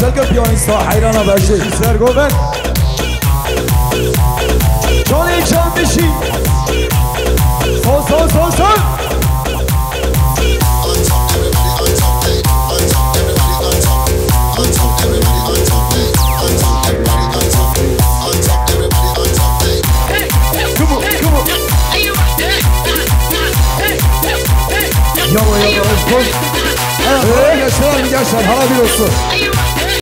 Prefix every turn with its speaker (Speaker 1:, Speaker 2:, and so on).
Speaker 1: چلک پیانیستا حیران باشی سرگوبن جانی جان بشی سو سو سو سو Yava yava koş. Evet, yaşlar yaşayan yaşar. Harap olsun.